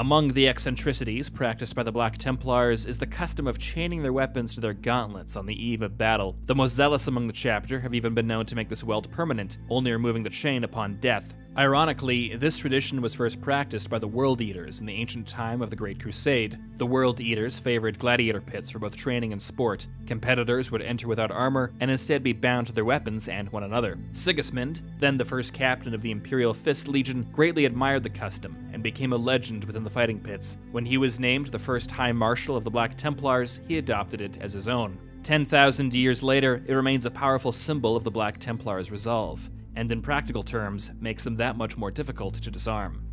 Among the eccentricities practiced by the Black Templars is the custom of chaining their weapons to their gauntlets on the eve of battle. The most zealous among the chapter have even been known to make this welt permanent, only removing the chain upon death. Ironically, this tradition was first practiced by the World Eaters in the ancient time of the Great Crusade. The World Eaters favored gladiator pits for both training and sport. Competitors would enter without armor and instead be bound to their weapons and one another. Sigismund, then the first captain of the Imperial Fist Legion, greatly admired the custom and became a legend within the fighting pits. When he was named the first High Marshal of the Black Templars, he adopted it as his own. 10,000 years later, it remains a powerful symbol of the Black Templars' resolve and in practical terms, makes them that much more difficult to disarm.